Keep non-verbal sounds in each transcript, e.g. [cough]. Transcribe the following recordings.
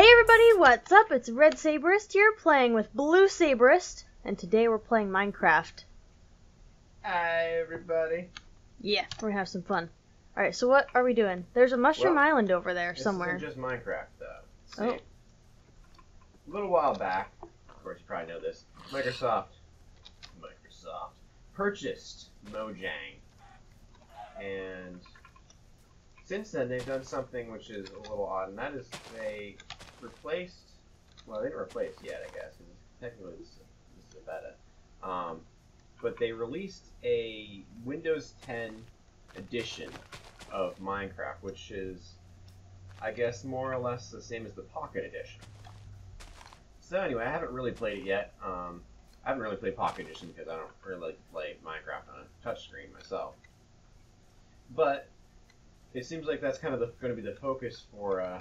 Hey everybody, what's up? It's Red Saberist here playing with Blue Saberist, and today we're playing Minecraft. Hi, everybody. Yeah, we're gonna have some fun. Alright, so what are we doing? There's a mushroom Well, island over there This somewhere. isn't just Minecraft, though. Oh. A little while back, of course, you probably know this. Microsoft, Microsoft purchased Mojang, and since then they've done something which is a little odd, and that is they replaced. Well, they didn't replace yet, I guess. technically, this, is a beta. Um, but they released a Windows 10 edition of Minecraft, which is, I guess, more or less the same as the Pocket Edition. So anyway, I haven't really played it yet. Um, I haven't really played Pocket Edition because I don't really like to play Minecraft on a touchscreen myself. But it seems like that's kind of going to be the focus for uh,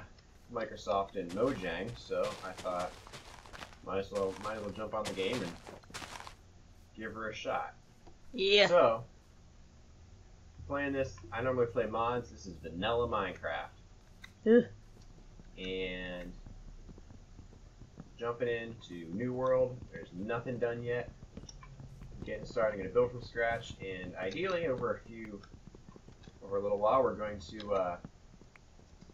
Microsoft and Mojang. So I thought, might as well might as well jump on the game and give her a shot. yeah. So, playing this, I normally play mods. This is vanilla Minecraft. Ugh. And jumping into New World. There's nothing done yet. Getting started, I'm gonna build from scratch, and ideally over a few, over a little while, we're going to uh,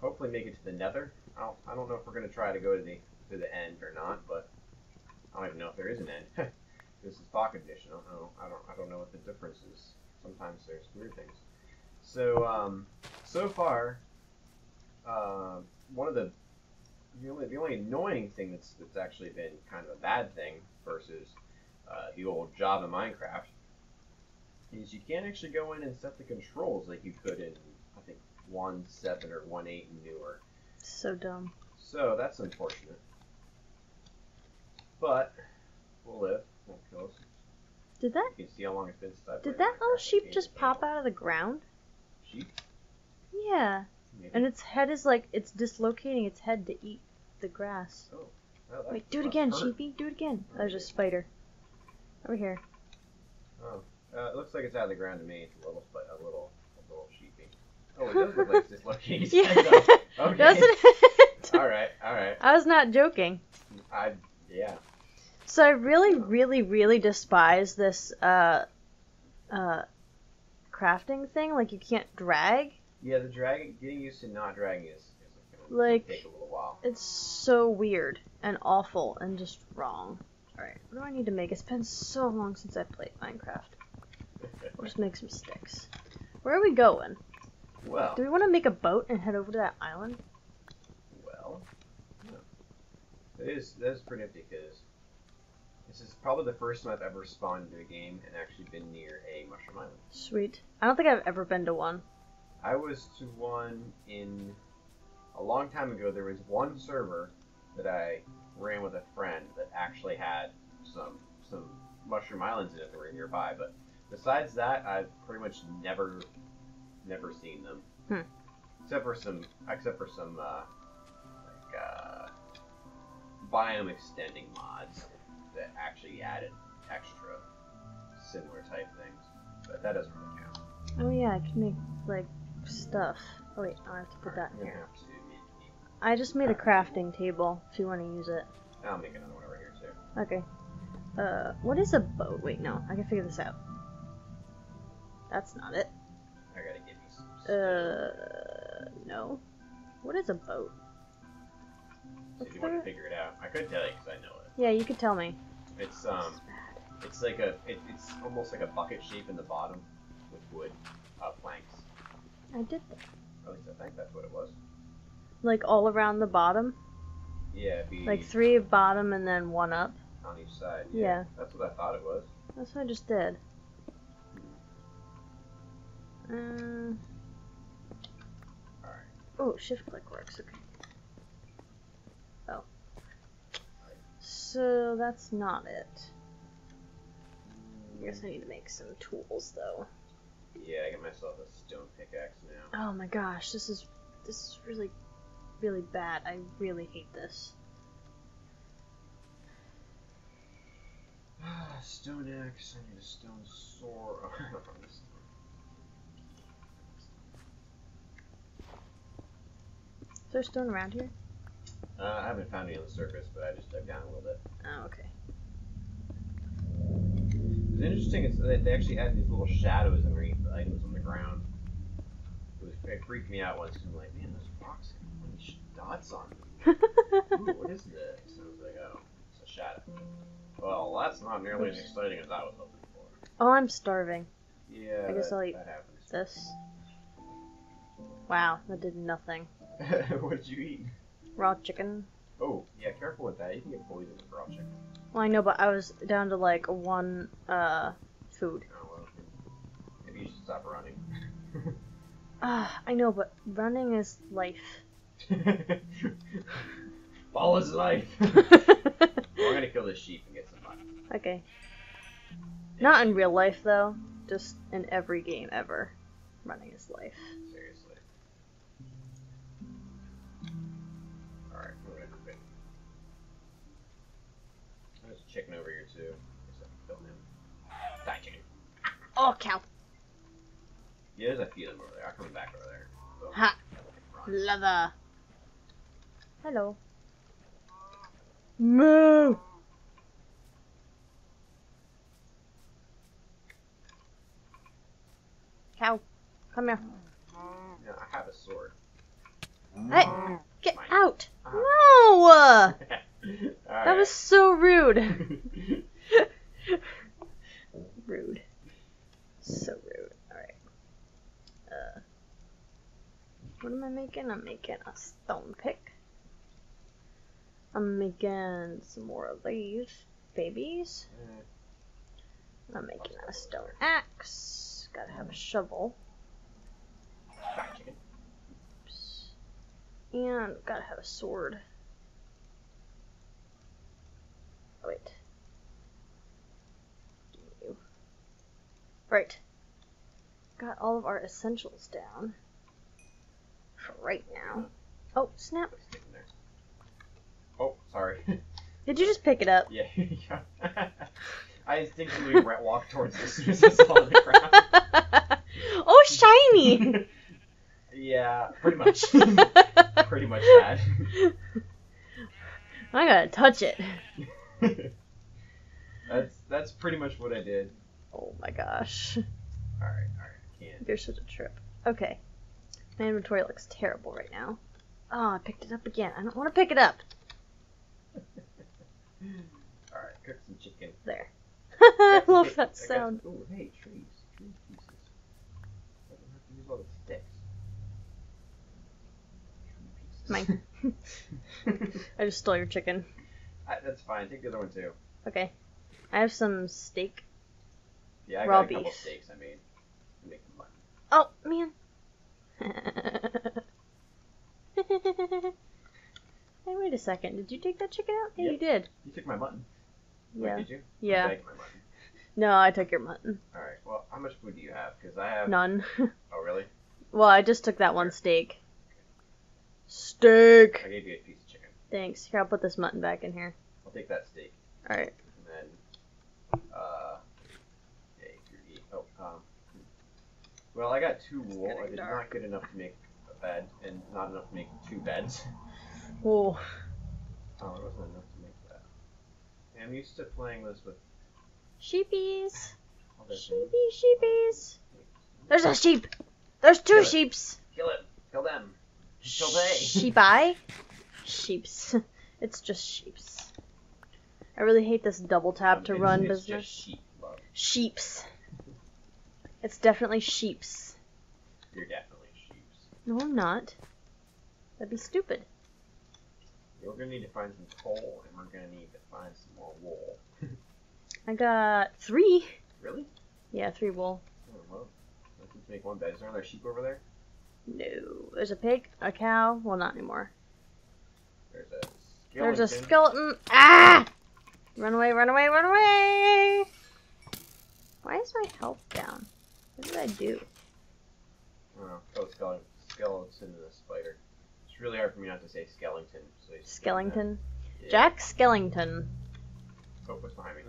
hopefully make it to the Nether. I don't, I don't know if we're gonna try to go to the to the end or not, but I don't even know if there is an end. [laughs] this is Pocket Edition. I don't know. I don't. I don't know what the difference is. Sometimes there's weird things. So um, so far, uh, one of the the only, the only annoying thing that's that's actually been kind of a bad thing versus uh, the old Java Minecraft is you can't actually go in and set the controls like you could in I think one seven or one eight and newer. So dumb. So that's unfortunate. But we'll live. Won't kill us. Did that You can see how long it's been since I've did that little sheep just pop out of the ground? Sheep? Yeah. Maybe. And its head is like it's dislocating its head to eat the grass. Oh, that Wait, do it again, hurt. sheepy. Do it again. There's a spider. Over here. Oh, uh, it looks like it's out of the ground to me. It's a little, a little, a little sheepy. Oh, it does look like it's its [laughs] Yeah. Okay. Doesn't it? [laughs] all right, all right. I was not joking. I yeah. So I really, really, really despise this uh, uh, crafting thing. Like you can't drag. Yeah, the dragging, getting used to not dragging is, is Like- take a little while. It's so weird and awful and just wrong. Alright, what do I need to make? It's been so long since I played Minecraft. We'll just make some sticks. Where are we going? Well, Do we want to make a boat and head over to that island? well, yeah. it is that is pretty nifty because this is probably the first time I've ever spawned into a game and actually been near a mushroom island. Sweet. I don't think I've ever been to one. I was to one in a long time ago. There was one server that I ran with a friend that actually had some some mushroom islands in it that were nearby. But besides that, I've pretty much never never seen them, Hmm. except for some except for some uh, like uh, biome extending mods that actually added extra similar type things. But that doesn't really count. Oh yeah, I can make like stuff. Oh wait, I have to put that in here. I just made a crafting table if you want to use it. I'll make another one over here too. Okay. Uh, what is a boat? Wait, no, I can figure this out. That's not it. Uh, no. What is a boat? so if you want to figure it out, I could tell you because I know it. Yeah, you could tell me. It's um, it's like a, it, it's almost like a bucket shape in the bottom with wood uh, planks. I did that. At least I think that's what it was. Like all around the bottom? Yeah, be Like three bottom and then one up? on each side. Yeah. that's what I thought it was. That's what I just did. Uh. Oh, shift click works. Okay. Oh. So that's not it. I guess I need to make some tools though. Yeah, I got myself a stone pickaxe now. Oh my gosh, this is this is really really bad. I really hate this. [sighs] stone axe. I need a stone sword. [laughs] there stone around here? Uh, I haven't found any on the surface, but I just dug down a little bit. Oh, okay. It's interesting. It's that they actually had these little shadows underneath the items on the ground. It, was, it freaked me out once. I'm like, man, those rocks have these dots on them. [laughs] Ooh, what is this? And I was like, oh, it's a shadow. Well, that's not nearly as exciting as I was hoping for. oh, I'm starving. Yeah, I guess that, I'll eat. This. Wow, that did nothing. [laughs] what did you eat? Raw chicken. Oh, yeah, careful with that. You can get poisoned with raw chicken. Well, I know, but I was down to like one uh food. Oh, well. Maybe you should stop running. [laughs] Ah, I know, but running is life. [laughs] Ball is life. well, I'm gonna kill this sheep and get some money. okay. Not in real life though. Just in every game ever. Running is life. Chicken over here too. Guess I him. Die, chicken. Oh, cow. Yeah, there's a few of them over there. I'll come back over there. So, Ha. Leather. Hello. Moo. Cow, come here. Yeah, I have a sword. Hey, get Mine. out. Uh-huh. No. [laughs] [laughs] That was so rude. [laughs] rude. So rude. Alright. Uh, what am I making? I'm making a stone pick. I'm making some more of these babies. I'm making a stone axe. Gotta have a shovel. Oops. And gotta have a sword. Oh, wait. Right. Got all of our essentials down. For right now. Oh, snap. Stick in there. Oh, sorry. [laughs] Did you just pick it up? yeah. yeah. [laughs] I instinctively walked towards this as soon as I saw the ground. [laughs] oh, shiny! Yeah, pretty much. pretty much that. I gotta touch it. [laughs] that's that's pretty much what I did. Oh my gosh. All right, all right, I can't. You're such a trip. Okay. My inventory looks terrible right now. Oh, I picked it up again. I don't want to pick it up. [laughs] All right, cook some chicken. There. [laughs] I love that I got sound. Ooh, hey, trees, tree pieces. I don't have to use all the sticks. Mine. I just stole your chicken. That's fine. Take the other one too. Okay. I have some steak. Yeah, I Raw got a couple beef. steaks I made. Make them. Oh, man. [laughs] hey, wait a second. Did you take that chicken out? Yeah, you did. You took my mutton. Wait, Yeah. did you? Yeah. Take my mutton. No, I took your mutton. All right. Well, how much food do you have? Because I have. None. [laughs] Oh, really? well, I just took that one steak. Steak! I gave you a piece of chicken. Thanks. Here, I'll put this mutton back in here. Take that steak. Alright. And then, uh, yeah, you. Oh, um, well, I got two wool. I did dark. not get enough to make a bed, and not enough to make two beds. [laughs] Oh. Oh, it wasn't enough to make that. I'm used to playing this with Sheepies. things. Sheepy, sheepies. There's a sheep. There's two Kill it. sheeps. Kill it. Kill them. Kill they. Sheepi? Sheeps. [laughs] It's just sheeps. I really hate this double tap Um, to run it's business. Just sheep. Sheeps. It's definitely sheeps. You're definitely sheeps. No, I'm not. That'd be stupid. We're gonna need to find some coal, and we're gonna need to find some more wool. I got three. Really? Yeah, three wool. Oh, well, let's just make one bed. Is there another sheep over there? No. There's a pig, a cow. Well, not anymore. There's a There's a skeleton. skeleton. Ah! Run away, run away, run away! Why is my health down? What did I do? Oh, a skeleton, skeleton and a spider. It's really hard for me not to say skeleton. So Skellington. Yeah. Jack Skellington. Oh, what's behind me?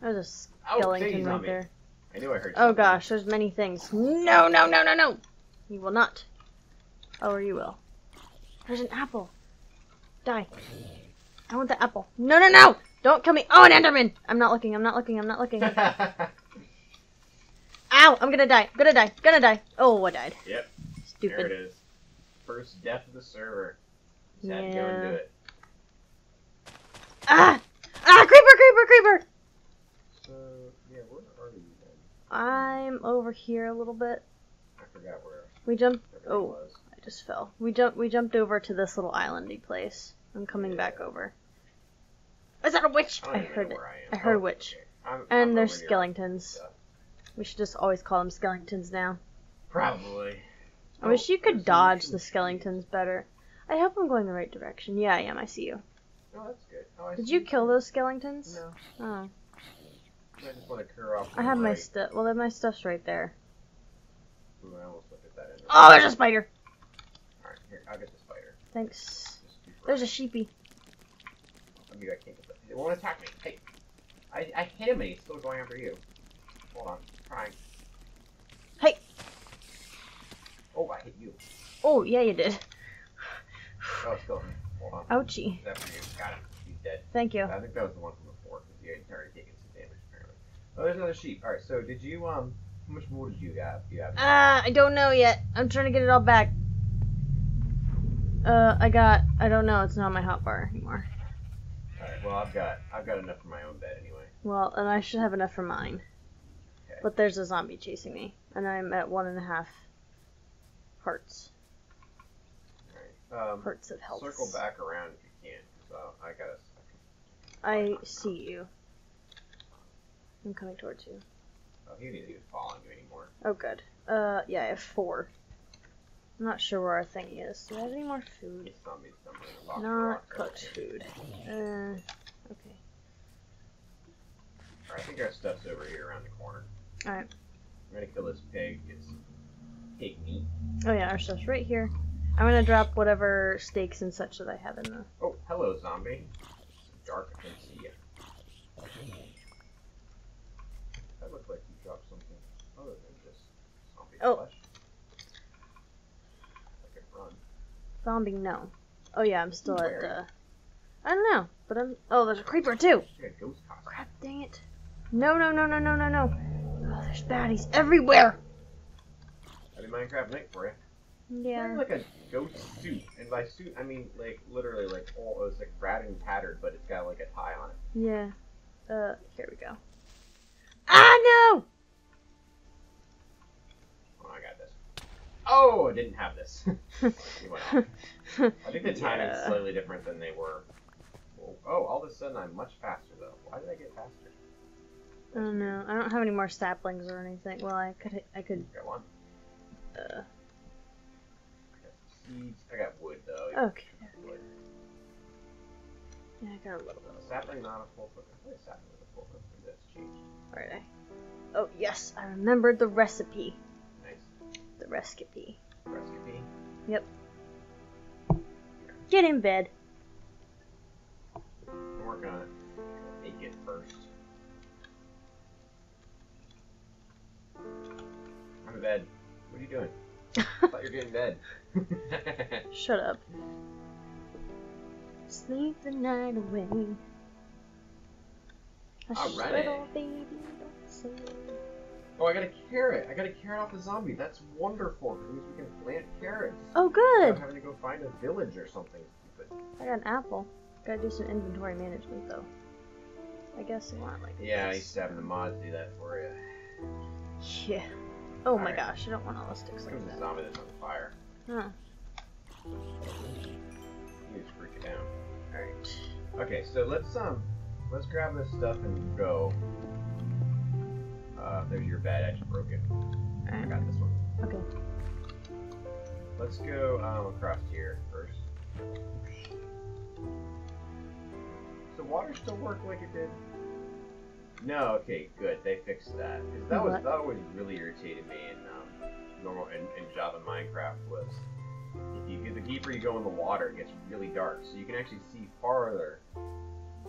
There's a Oh, skeleton on right there. I knew I heard. You. Oh gosh, there's many things. No, no, no, no, no! You will not. Oh, or you will. There's an apple. Die. I want the apple. No, no, no! Don't kill me. Oh, an Enderman! I'm not looking. I'm not looking. I'm not looking. [laughs] Ow! I'm gonna die. Gonna die. Gonna die. Oh, I died. Yep. Stupid. There it is. First death of the server. Just had to go and do Yeah. it. Ah! Ah! Creeper! Creeper! Creeper! So yeah, where are you then? I'm over here a little bit. I forgot where We jumped. Oh, was. I just fell. We jumped. We jumped over to this little islandy place. I'm coming back over. Is that a witch? I, I heard it. I. I heard Oh, witch. okay. I'm, I'm And they're over skeletons. stuff. We should just always call them skeletons now. Probably. I wish Oh, you could dodge the skeletons better. I hope I'm going the right direction. Yeah, I am. I see you. Oh, that's good. Oh, I Did you kill those skeletons? No. Oh. I just want to clear off. I have my stuff. Well, then my stuff's right there. Ooh, I almost looked at that. in Oh, there's a spider. Alright, here, I'll get the spider. Thanks. There's a sheepy. I mean, I can't. It won't attack me. Hey, I, I hit him and he's still going after you. Hold on, trying. Hey. Oh, I hit you. Oh, yeah, you did. Oh, still him. Hold on. Ouchie. Is that for you? Got him. He's dead. Thank you. I think that was the one from before because he had already taken some damage apparently. Oh, there's another sheep. All right. So did you um? How much wool did you have? You have. Uh, I don't know yet. I'm trying to get it all back. Uh, I got. I don't know. It's not my hotbar anymore. All right. Well, I've got I've got enough for my own bed anyway. Well, and I should have enough for mine. Okay. But there's a zombie chasing me, and I'm at one and a half hearts. All right. Um, Hearts of health. circle back around if you can. So I gotta. I see you. I'm coming towards you. Oh, he didn't even following you anymore. Oh, good. Uh, yeah, I have four. I'm not sure where our thing is. Do we have any more food? Zombies stumbling along. Not cooked food. Uh, okay. I think our stuff's over here around the corner. Alright. I'm gonna kill this pig. It's pig meat. Oh yeah, our stuff's right here. I'm gonna drop whatever steaks and such that I have in the. Oh, hello, zombie. It's dark, I can see you. That looked like you dropped something other than just zombie Oh. flesh. I could run. Zombie, no. Oh yeah, I'm still at. Where? Uh, I don't know, but I'm. Oh, there's a creeper too. You got a ghost costume. Crap, dang it. No, no, no, no, no, no, no. Oh, there's baddies everywhere. That'd be Minecraft Nick for you. Yeah. Like a ghost suit, and by suit I mean like literally like all it was like ratted and tattered, but it's got like a tie on it. Yeah. Uh, here we go. Ah, no! Oh, I didn't have this. He went off. I think the [laughs] timing's Yeah. slightly different than they were. Oh, oh, all of a sudden I'm much faster though. Why did I get faster? I don't know. I don't have any more saplings or anything. Well, I could. I could. Got one. Uh, I got some seeds. I got wood though. okay. Wood. Yeah, I got a little bit. A sapling not a full foot. I thought a sapling was a full foot. That's changed. Alright. I... Oh yes, I remembered the recipe. Recipe. Recipe. Get in bed. On it. Make it first. I'm in bed. What are you doing? [laughs] I thought you were getting bed. [laughs] Shut up. Sleep the night away. Hush, Alrighty. little baby, don't say. Oh, I got a carrot. I got a carrot off the zombie. That's wonderful. It means we can plant carrots. Oh, good. having to go find a village or something stupid. I got an apple. Gotta do some inventory management though. I guess I want like. Yeah, I used to have the mods do that for you. Yeah. Oh my Alright. gosh, I don't want all the sticks like comes a that. zombie that's on fire. Huh. You just freak it down. Alright. Okay, so let's um, let's grab this stuff and go. Uh, there's your bed. I just broke it. I got this one. Okay. Let's go um, across here first. So water still work like it did? No. Okay. Good. They fixed that. 'Cause that was that always really irritated me in um, normal in, in Java Minecraft was if you get the deeper you go in the water, it gets really dark. So you can actually see farther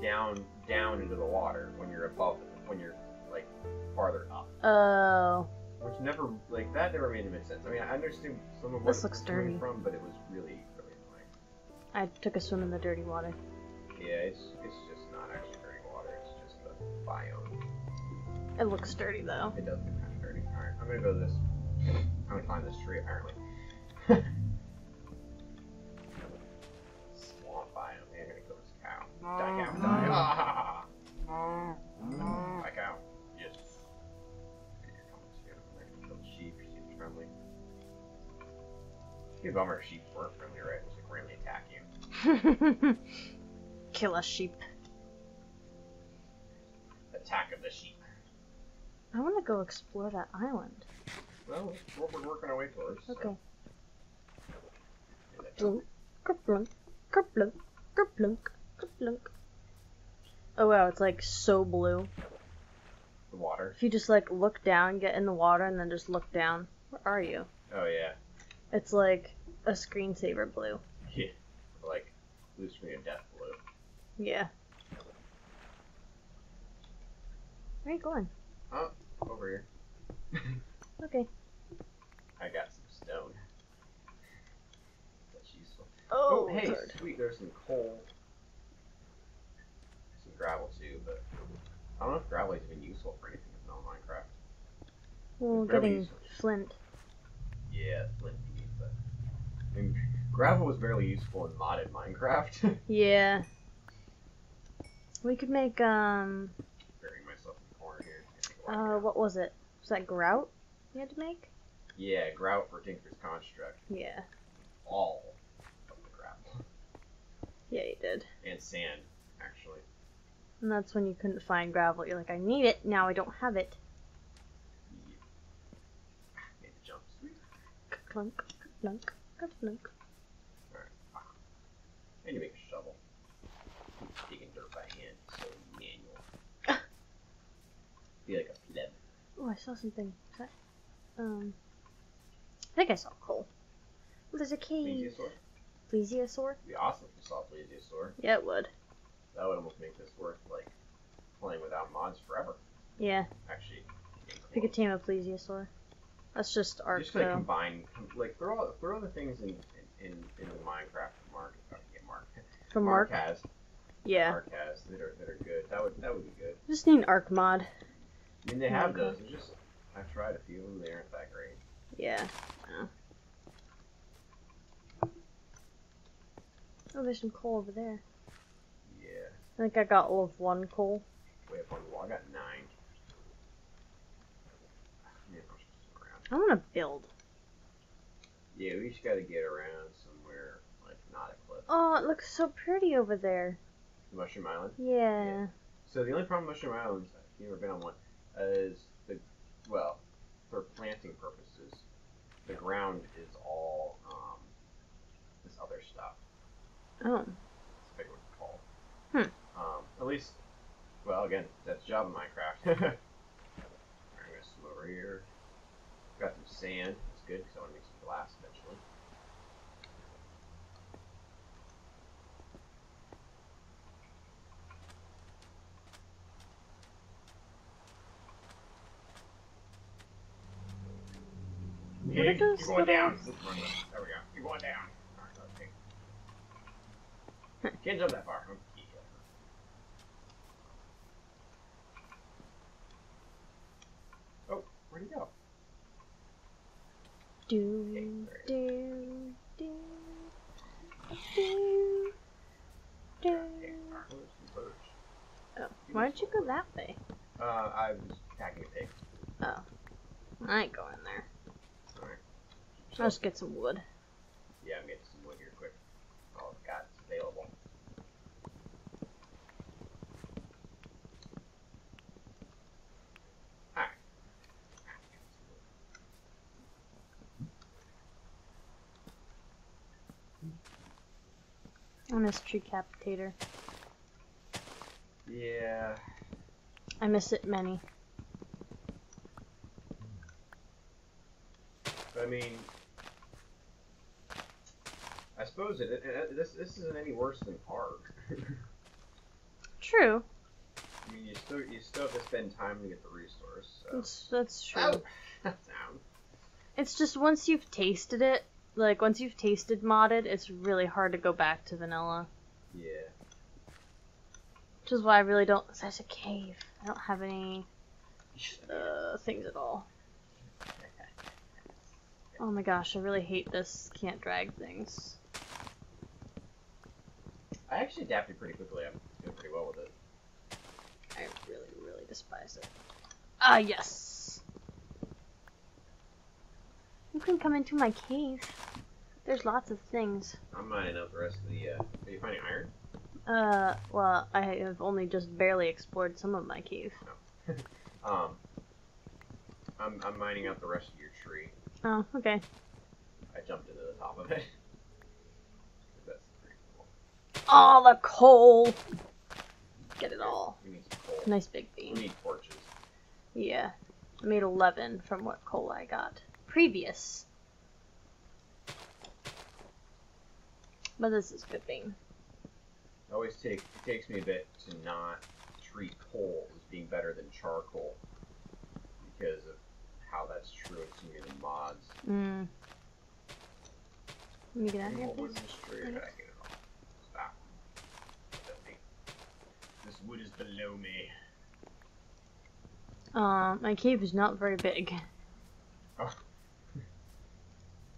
down down into the water when you're above it, when you're like farther up. Oh. Which never like that never made any sense. I mean I understand some of where This the looks coming dirty. from, but it was really really annoying. I took a swim in the dirty water. Yeah, it's it's just not actually dirty water. It's just the biome. It looks dirty though. It does get kind of dirty. All right, I'm gonna go this. I'm gonna climb this tree apparently. [laughs] Swamp biome. Yeah, I'm gonna kill this cow. Die cow. Die. Ah! [laughs] be a bummer if sheep weren't friendly, right? Just like randomly attack you. [laughs] Kill a sheep. Attack of the sheep. I want to go explore that island. Well, it's what we're working our way towards. Okay. Kerplunk, kerplunk, kerplunk, kerplunk. Oh wow, it's like so blue. The water. If you just like look down, get in the water, and then just look down. Where are you? Oh yeah. It's like a screensaver blue. Yeah. Like blue screen of death blue. Yeah. Where are you going? Over here. [laughs] Okay. I got some stone. That's useful. Oh, oh hey, it's hard. sweet. There's some coal. Some gravel too, but I don't know if gravel is even useful for anything in Minecraft. Well, getting useful. flint. Yeah, flint you need, but I mean, gravel was barely useful in modded Minecraft. [laughs] Yeah. We could make um Burying myself in the corner here. Can't think of what uh what was it? Was that grout you had to make? Yeah, grout for Tinker's construct. Yeah. All of the gravel Yeah, you did. and sand, actually. And that's when you couldn't find gravel. You're like, I need it. Now I don't have it. Yeah. Made the jump. Sweet. Clunk, clunk, clunk. And you make a shovel. Digging dirt by hand, so manual. Be like a pleb. Oh, I saw something. Is that, um, I think I saw coal. Oh, there's a cave. Plesiosaur? Plesiosaur? It'd be awesome if you saw a plesiosaur. Yeah, it would. That would almost make this worth like playing without mods forever. Yeah, Actually, getting if you could close. tame a plesiosaur. That's just art, just like though. combine, com- like throw all, throw the things in in, in, the Minecraft Mark, uh, yeah, Mark, For Mark. has, Yeah. Mark has that are that are good. That would that would be good. Just need an Ark mod. I mean, they have those. It's just I've tried a few of them. They aren't that great. Yeah. Oh. Oh, there's some coal over there. Yeah, I think I got all of one coal. way up on the wall. I got nine. Yeah, I'm just around. I want to build. Yeah, we just got to get around somewhere like not a cliff. Oh, it looks so pretty over there. Mushroom Island. Yeah. So the only problem with Mushroom Islands, if you've ever been on one, is the well, for planting purposes, the ground is all um, this other stuff. Oh. I forget what it's called. Hmm. Um, at least, well, again, that's Java Minecraft. [laughs] I'm gonna swim over here. Got some sand. That's good because I want to make some glass eventually. What are those You're going down. There we go. You're going down. Alright, okay. [laughs] Can't jump that far. Okay. Oh, where'd he go? Do, do, do, do, do. Okay, alright, there's some birds. Oh, why don't you go that way? Uh, I was attacking a pig. Oh. I ain't going there. Alright. Just get some wood. Yeah, I'm getting some wood here quick. Oh, I've got it's available. Alright. I miss Treecapitator. Yeah. I miss it many. I mean, I suppose it, it, it- this this isn't any worse than Ark. True. I mean, you still you still have to spend time to get the resource. So. That's that's true. [laughs] Down. It's just once you've tasted it, like once you've tasted modded, it's really hard to go back to vanilla. Yeah. Which is why I really don't. There's a cave. I don't have any uh, things at all. Oh my gosh, I really hate this can't drag things. I actually adapted pretty quickly. I'm doing pretty well with it. I really, really despise it. Ah, yes! You can come into my cave. There's lots of things. I'm mining out the rest of the. Uh, are you finding iron? Uh, well, I have only just barely explored some of my cave. No. [laughs] Um. I'm I'm mining out the rest of your tree. Oh, okay. I jumped into the top of it. [laughs] That's pretty cool. Oh, the coal! Get it all. We need some coal. Nice big beam. We need torches. Yeah. I made 11 from what coal I got. Previous. But this is good thing. It always take it takes me a bit to not treat coal as being better than charcoal because of how that's true of the mods. Mm. Let me get out Any here, please. this tree? Did I get it all? Stop. This wood is below me. Um, my cave is not very big.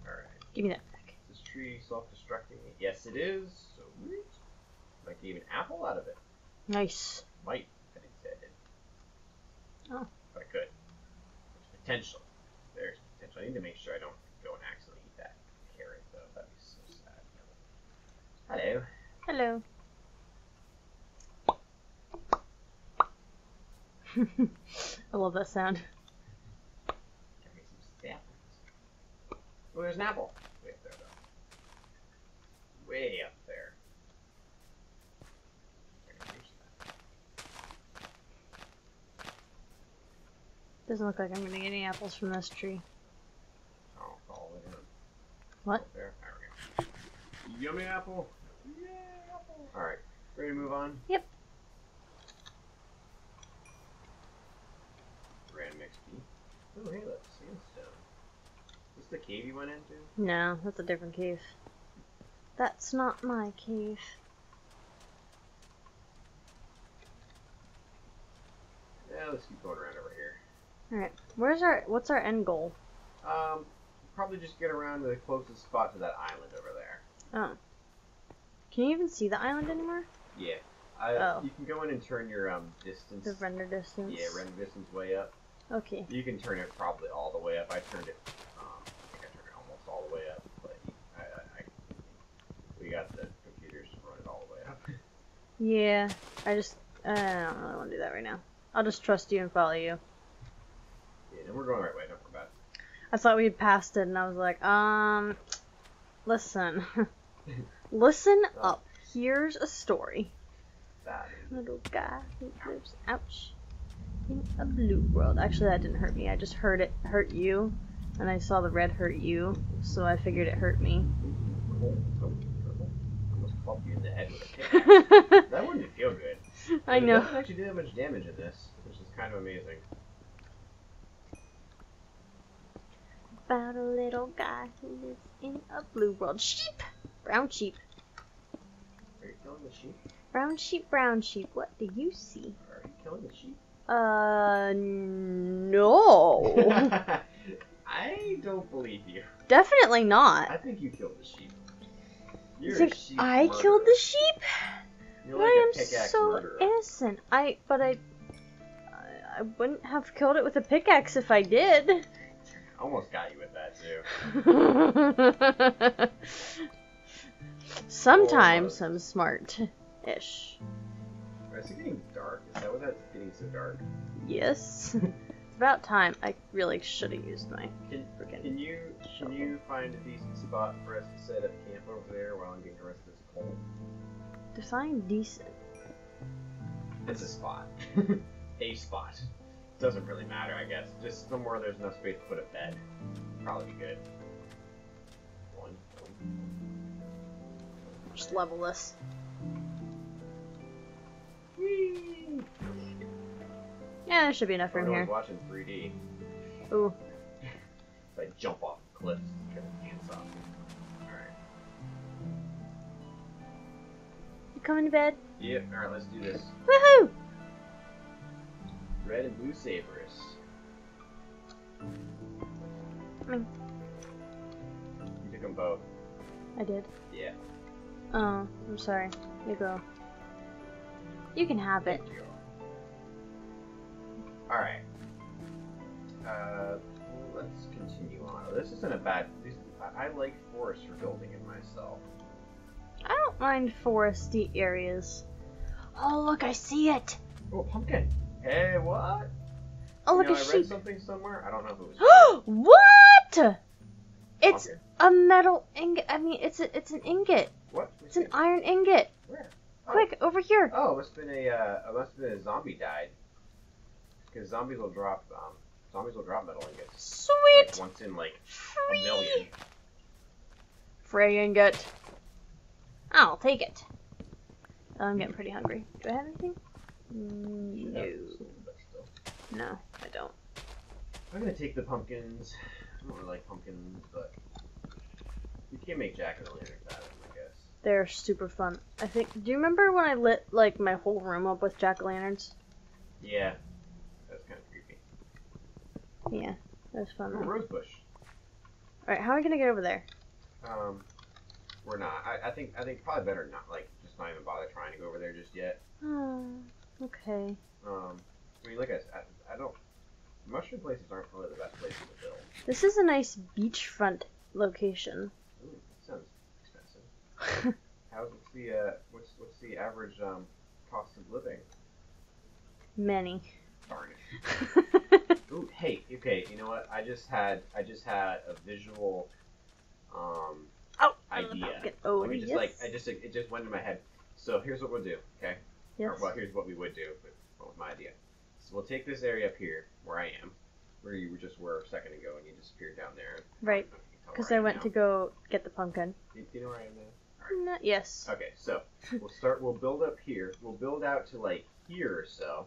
Alright. Give me that back. This tree self-destructing? Yes, it is. So sweet. Might get an apple out of it. Nice. Might. I didn't say I did. Oh. But I could. There's potential. There's potential. I need to make sure I don't go and accidentally eat that carrot, though. That'd be so sad. Hello. Hello. [laughs] I love that sound. Me saplings. Oh, there's an apple. Way up there, though. Way up there. I can reach that. Doesn't look like I'm gonna get any apples from this tree. Oh, all down. What? Up there. There we go. Yummy apple. Yay, apple. All right. Ready to move on? Yep. Random XP. Oh, hey, look, sandstone. Is this the cave you went into? No, that's a different cave. That's not my cave. Yeah, let's keep going around over here. Alright, where's our, what's our end goal? Um, probably just get around to the closest spot to that island over there. Oh. Can you even see the island anymore? Yeah. I, Oh. You can go in and turn your um distance. The render distance? Yeah, render distance way up. Okay. You can turn it probably all the way up. I turned it. Um, I think I turned it almost all the way up, but I, I, I we got the computers to run it all the way up. Yeah, I just, I don't really want to do that right now. I'll just trust you and follow you. Yeah, no, we're going the right way. Don't about I thought we had passed it and I was like, um, listen. [laughs] listen up. Here's a story. that. Little guy who lives, ouch, in a blue world. Actually, that didn't hurt me. I just heard it hurt you, and I saw the red hurt you, so I figured it hurt me. Cool. So purple. Almost clubbed you in the head with a [laughs] pickaxe. that wouldn't [laughs] feel good. I It know. doesn't actually do that much damage in this, which is kind of amazing. About a little guy who lives in a blue world. Sheep! Brown sheep. Are you killing the sheep? Brown sheep, brown sheep. What do you see? Are you killing the sheep? Uh, no. [laughs] I don't believe you. Definitely not. I think you killed the sheep. You You're sheep I murderer. killed the sheep? You're like I a am so murderer. innocent. I, but I, I, I wouldn't have killed it with a pickaxe if I did. I [laughs] almost got you with that too. [laughs] Sometimes Almost. I'm smart-ish. Is it getting dark? Is that what that's getting so dark? Yes. [laughs] about time. I really should have used my Can, freaking. can you can you find a decent spot for us to set up camp over there while I'm getting the rest of this coal? Define decent. It's a spot. [laughs] a spot. Doesn't really matter, I guess. Just somewhere there's enough space to put a bed. Probably be good. One. Just level this. Whee! Yeah, there should be enough room here. watching 3D. Ooh. I jump off the cliff because I can't stop. Alright. You coming to bed? Yep, yeah, alright, let's do this. Woohoo! Red and blue sabers. I mean. You took them both. I did? Yeah. Oh, I'm sorry. You go. You can have it. You. All right. Uh, let's continue on. This isn't a bad. This, I, I like forest for building it myself. I don't mind foresty areas. Oh, look, I see it. Oh, pumpkin. Hey, what? Oh, You look, know, a I read sheep. something somewhere. I don't know if it was. [gasps] what? It's Pumpkin. a metal ingot. I mean, it's a, it's an ingot. What? It's an iron ingot. Where? Oh. Quick, over here. Oh, it must have been a. Uh, it must have been a zombie died. Because zombies will drop. Um, zombies will drop metal ingots. Like Sweet. once in like a Free. million. Free ingot. I'll take it. Oh, I'm getting pretty hungry. Do I have anything? Mm, No. No, I don't. I'm gonna take the pumpkins. I don't really like pumpkins, but you can't make jack o' lanterns out of them, I guess. They're super fun. I think. Do you remember when I lit like my whole room up with jack o' lanterns? Yeah, that's kind of creepy. Yeah, that was fun. Oh, All rose bush. right, how are we gonna get over there? Um, we're not. I, I think. I think probably better not like just not even bother trying to go over there just yet. Oh, okay. Um, I mean, like I I don't. Mushroom places aren't really the best places to build. This is a nice beachfront location. Ooh, sounds expensive. [laughs] How's what's the uh, what's what's the average um cost of living? Many. Darn it. [laughs] Ooh, hey, okay, you know what? I just had I just had a visual um oh, idea. Oh, Let me just yes. like I just it just went in my head. So here's what we'll do, okay? yes. Or, well, here's what we would do, but what was my idea? So we'll take this area up here where I am, where you just were a second ago, and you disappeared down there. Right. Because I went to go get the pumpkin. Do you know where I am now? No, yes. Okay, so [laughs] we'll start. We'll build up here. We'll build out to like here or so,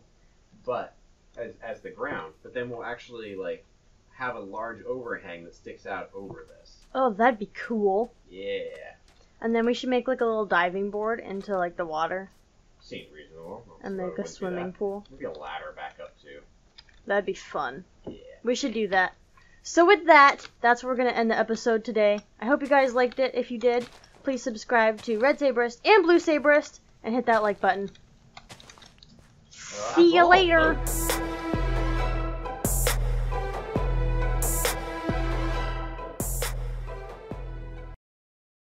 but as as the ground. But then we'll actually like have a large overhang that sticks out over this. Oh, that'd be cool. Yeah, And then we should make like a little diving board into like the water seemed reasonable. and make a swimming pool. Maybe a ladder back up too. That'd be fun. Yeah. We should do that. So with that, that's where we're gonna end the episode today. I hope you guys liked it. If you did, please subscribe to Red Saberist and Blue Saberist and hit that like button. See you later.